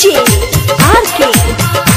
J R K.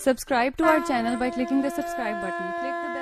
Subscribe to our channel by clicking the subscribe button. Click the bell